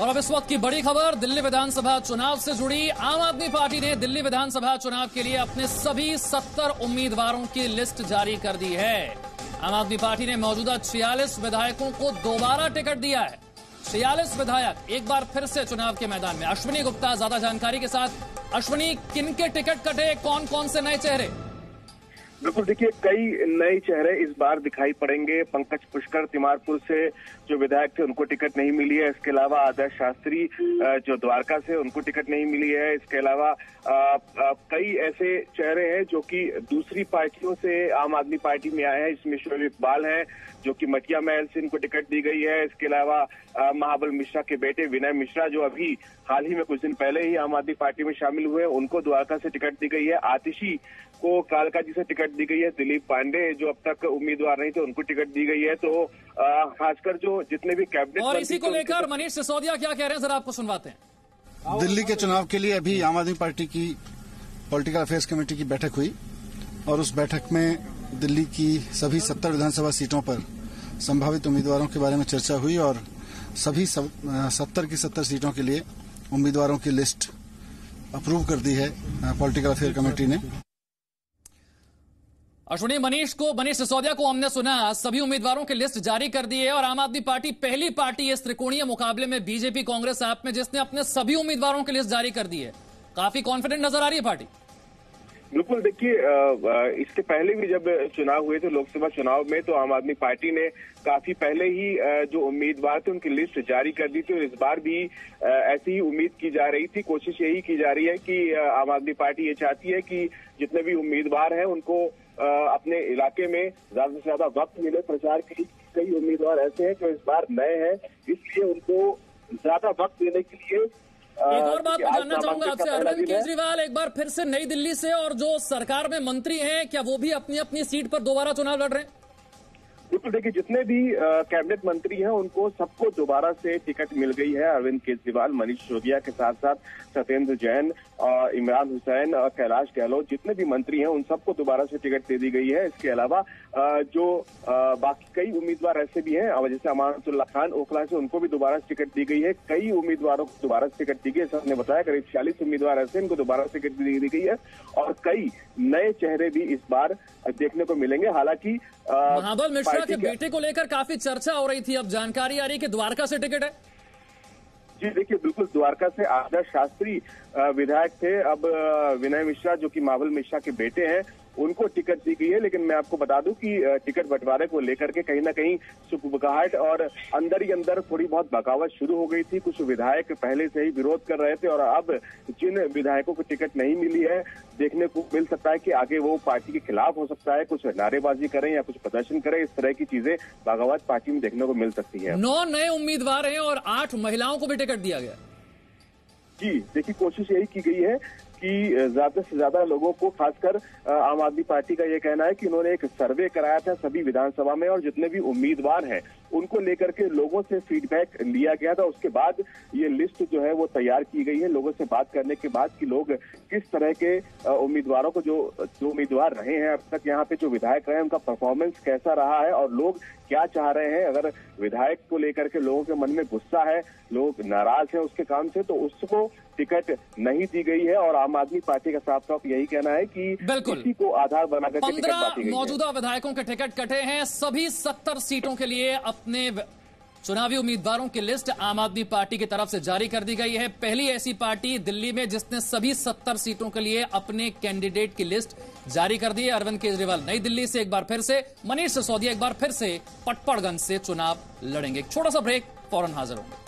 और अब इस वक्त की बड़ी खबर, दिल्ली विधानसभा चुनाव से जुड़ी। आम आदमी पार्टी ने दिल्ली विधानसभा चुनाव के लिए अपने सभी सत्तर उम्मीदवारों की लिस्ट जारी कर दी है। आम आदमी पार्टी ने मौजूदा छियालीस विधायकों को दोबारा टिकट दिया है। छियालीस विधायक एक बार फिर से चुनाव के मैदान में। अश्विनी गुप्ता, ज़्यादा जानकारी के साथ। अश्विनी, किन के टिकट कटे? कौन कौन से नए चेहरे? बिल्कुल, देखिए, कई नए चेहरे इस बार दिखाई पड़ेंगे। पंकज पुष्कर तिमारपुर से जो विधायक थे, उनको टिकट नहीं मिली है। इसके अलावा आदर्श शास्त्री जो द्वारका से, उनको टिकट नहीं मिली है। इसके अलावा कई ऐसे चेहरे हैं जो कि दूसरी पार्टियों से आम आदमी पार्टी में आए हैं। इसमें शोएब इकबाल हैं, जो कि मटिया महल से इनको टिकट दी गई है। इसके अलावा महाबल मिश्रा के बेटे विनय मिश्रा, जो अभी हाल ही में कुछ दिन पहले ही आम आदमी पार्टी में शामिल हुए उनको द्वारका से टिकट दी गई है। आतिशी को कालका जी से टिकट दी गई है दिलीप पांडे जो अब तक उम्मीदवार नहीं थे उनको टिकट दी गई है। तो खासकर जो जितने भी कैबिनेट और इसी को लेकर मनीष सिसोदिया क्या कह रहे हैं? सर आपको सुनवाते हैं। दिल्ली के चुनाव के लिए अभी आम आदमी पार्टी की पॉलिटिकल अफेयर्स कमेटी की बैठक हुई और उस बैठक में दिल्ली की सभी सत्तर विधानसभा सीटों पर संभावित उम्मीदवारों के बारे में चर्चा हुई और सभी सब, सत्तर की सत्तर सीटों के लिए उम्मीदवारों की लिस्ट अप्रूव कर दी है पॉलिटिकल अफेयर कमेटी ने। अश्विनी, मनीष को, मनीष सिसोदिया को हमने सुना, सभी उम्मीदवारों की लिस्ट जारी कर दी है और आम आदमी पार्टी, पहली पार्टी इस त्रिकोणीय मुकाबले में बीजेपी कांग्रेस आप में, जिसने अपने सभी उम्मीदवारों की लिस्ट जारी कर दी है। काफ़ी कॉन्फिडेंट नज़र आ रही है पार्टी? बिल्कुल, देखिए इसके पहले भी जब चुनाव हुए थे, लोकसभा चुनाव में तो आम आदमी पार्टी ने काफ़ी पहले ही जो उम्मीदवार थे, उनकी लिस्ट जारी कर दी थी और इस बार भी ऐसी ही उम्मीद की जा रही थी। कोशिश यही की जा रही है कि आम आदमी पार्टी ये चाहती है कि जितने भी उम्मीदवार हैं, उनको अपने इलाके में ज़्यादा से ज़्यादा वक्त मिले। प्रचार के कई उम्मीदवार ऐसे हैं जो इस बार नए हैं इसलिए उनको ज़्यादा वक्त देने के लिए एक और बात मैं जानना चाहूँगा आपसे अरविंद केजरीवाल एक बार फिर से नई दिल्ली से और जो सरकार में मंत्री हैं क्या वो भी अपनी अपनी सीट पर दोबारा चुनाव लड़ रहे हैं? बिल्कुल, देखिए, जितने भी कैबिनेट मंत्री हैं, उनको सबको दोबारा से टिकट मिल गई है अरविंद केजरीवाल, मनीष सिसोदिया के साथ साथ सत्येंद्र जैन इमरान हुसैन कैलाश गहलोत, जितने भी मंत्री हैं, उन सबको दोबारा से टिकट दे दी गई है। इसके अलावा जो बाकी कई उम्मीदवार ऐसे भी हैं जैसे अमानतुल्ला खान ओखला से उनको भी दोबारा टिकट दी गई है। कई उम्मीदवारों को दोबारा टिकट दी गई सबने बताया करीब छियालीस उम्मीदवार ऐसे इनको दोबारा टिकट दी गई है। और कई नए चेहरे भी इस बार देखने को मिलेंगे। हालाँकि महाबल मिश्रा के बेटे को लेकर काफ़ी चर्चा हो रही थी। अब जानकारी आ रही है कि द्वारका से टिकट है। जी देखिए बिल्कुल द्वारका से आदर्श शास्त्री विधायक थे। अब विनय मिश्रा जो कि मावल मिश्रा के बेटे हैं उनको टिकट दी गई है लेकिन मैं आपको बता दूँ कि टिकट बंटवारे को लेकर के कहीं ना कहीं सुखबकाहट और अंदर ही अंदर थोड़ी बहुत बगावत शुरू हो गई थी। कुछ विधायक पहले से ही विरोध कर रहे थे और अब जिन विधायकों को टिकट नहीं मिली है देखने को मिल सकता है कि आगे वो पार्टी के खिलाफ हो सकता है। कुछ नारेबाजी करें या कुछ प्रदर्शन करें इस तरह की चीज़ें बगावत पार्टी में देखने को मिल सकती है। नौ नए उम्मीदवार हैं और आठ महिलाओं को भी टिकट दिया गया। जी देखिए कोशिश यही की गई है कि ज़्यादा से ज़्यादा लोगों को, खासकर आम आदमी पार्टी का ये कहना है कि उन्होंने एक सर्वे कराया था सभी विधानसभा में और जितने भी उम्मीदवार हैं, उनको लेकर के लोगों से फीडबैक लिया गया था। उसके बाद ये लिस्ट जो है वो तैयार की गई है लोगों से बात करने के बाद कि लोग किस तरह के उम्मीदवारों को जो जो उम्मीदवार रहे हैं, अब तक यहाँ पे जो विधायक रहे उनका परफॉर्मेंस कैसा रहा है और लोग क्या चाह रहे हैं। अगर विधायक को लेकर के लोगों के मन में गुस्सा है, लोग नाराज़ हैं उसके काम से तो उसको टिकट नहीं दी गई है और आम आदमी पार्टी का साफ़ साफ़ यही कहना है कि बिल्कुल। इसी को आधार बनाकर पंद्रह मौजूदा विधायकों के टिकट कटे हैं। सभी सत्तर सीटों के लिए अपने चुनावी उम्मीदवारों की लिस्ट आम आदमी पार्टी की तरफ़ से जारी कर दी गई है। पहली ऐसी पार्टी दिल्ली में जिसने सभी सत्तर सीटों के लिए अपने कैंडिडेट की लिस्ट जारी कर दी है। अरविंद केजरीवाल नई दिल्ली से एक बार फिर से मनीष सिसोदिया एक बार फिर से पटपड़गंज से चुनाव लड़ेंगे। एक छोटा सा ब्रेक फ़ौरन हाजिर होंगे।